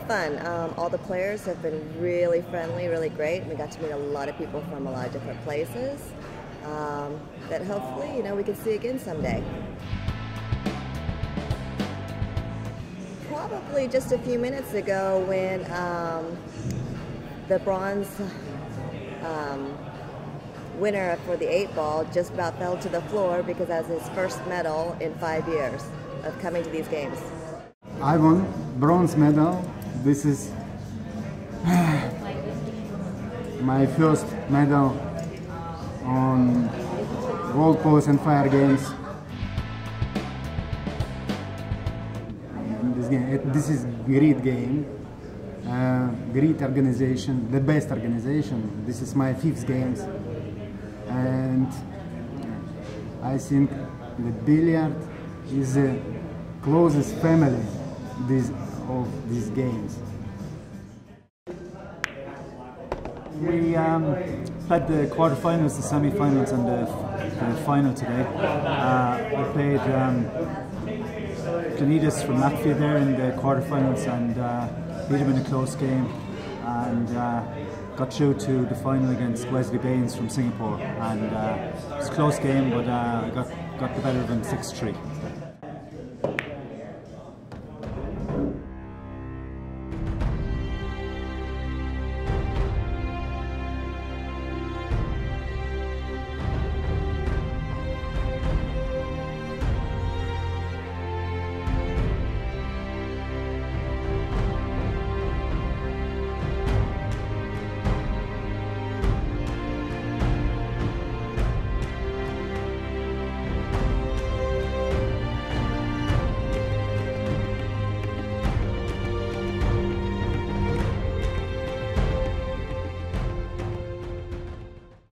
fun. Um, all the players have been really friendly, really great. We got to meet a lot of people from a lot of different places um, that hopefully, you know, we can see again someday. Probably just a few minutes ago when um, the bronze um, winner for the eight ball just about fell to the floor because that was his first medal in five years of coming to these games. I won bronze medal. This is my first medal on World Police and Fire Games. This, game, this is great game, uh, great organization, the best organization. This is my fifth games, and I think the billiard is the closest family this, of these games. We um, played the quarterfinals, the semi-finals, and the, the final today. Uh, we played um, from Latvia there in the quarterfinals and uh, beat him in a close game, and uh, got through to the final against Wesley Baines from Singapore. And uh, it was a close game, but uh, I got got the better of him six three.